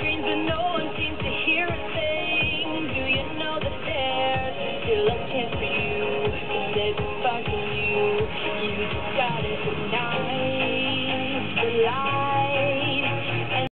dreams and no